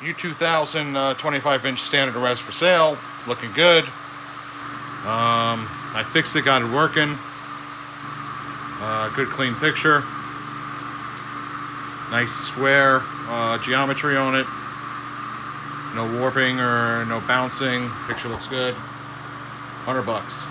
U2000 uh, 25 inch standard arrest for sale. Looking good. Um, I fixed it, got it working. Uh, good clean picture. Nice square uh, geometry on it. No warping or no bouncing. Picture looks good. 100 bucks.